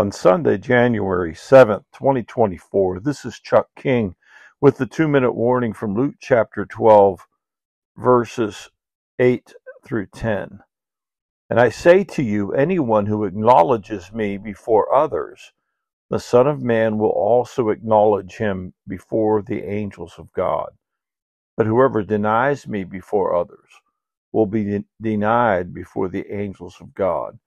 On Sunday, January 7th, 2024, this is Chuck King with the two minute warning from Luke chapter 12, verses 8 through 10. And I say to you, anyone who acknowledges me before others, the Son of Man will also acknowledge him before the angels of God. But whoever denies me before others will be de- denied before the angels of God.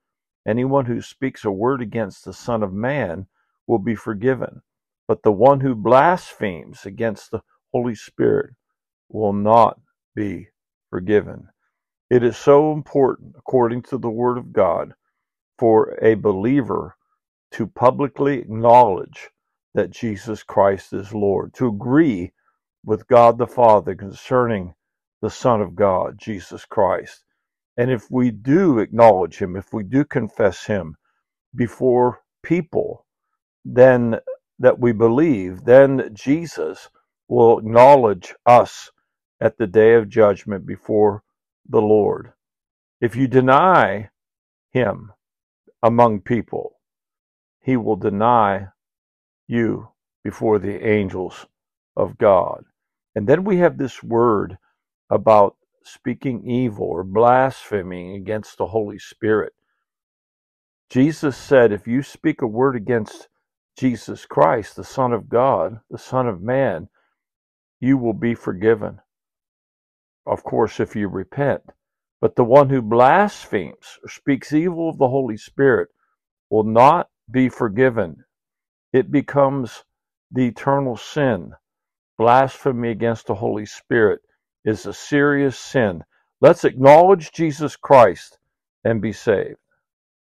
Anyone who speaks a word against the Son of Man will be forgiven, but the one who blasphemes against the Holy Spirit will not be forgiven. It is so important, according to the Word of God, for a believer to publicly acknowledge that Jesus Christ is Lord, to agree with God the Father concerning the Son of God, Jesus Christ. And if we do acknowledge him, if we do confess him before people, then that we believe, then Jesus will acknowledge us at the day of judgment before the Lord. If you deny him among people, he will deny you before the angels of God. And then we have this word about speaking evil or blaspheming against the Holy Spirit. Jesus said, if you speak a word against Jesus Christ, the Son of God, the Son of Man, you will be forgiven. Of course, if you repent. But the one who blasphemes or speaks evil of the Holy Spirit will not be forgiven. It becomes the eternal sin, blasphemy against the Holy Spirit is a serious sin. Let's acknowledge Jesus Christ and be saved.